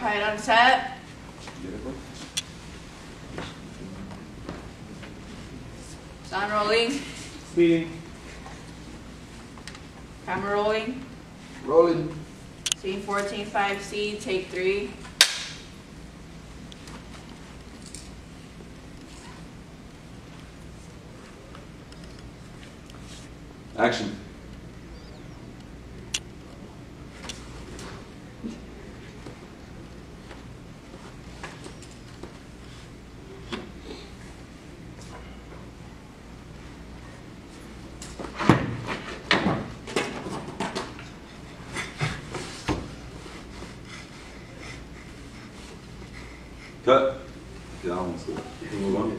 quiet on set. Sound rolling, Speeding. camera rolling. Rolling. Scene fourteen five C, take three. Action. 对，其他公司很多方面。